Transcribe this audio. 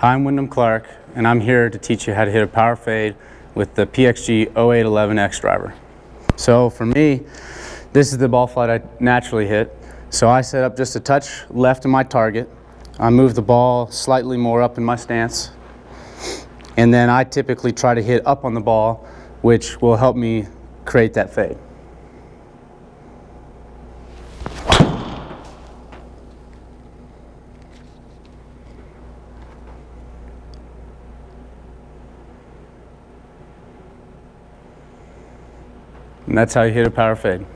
Hi, I'm Wyndham Clark, and I'm here to teach you how to hit a power fade with the PXG 0811X driver. So for me, this is the ball flight I naturally hit. So I set up just a touch left of my target. I move the ball slightly more up in my stance. And then I typically try to hit up on the ball, which will help me create that fade. And that's how you hit a power fade.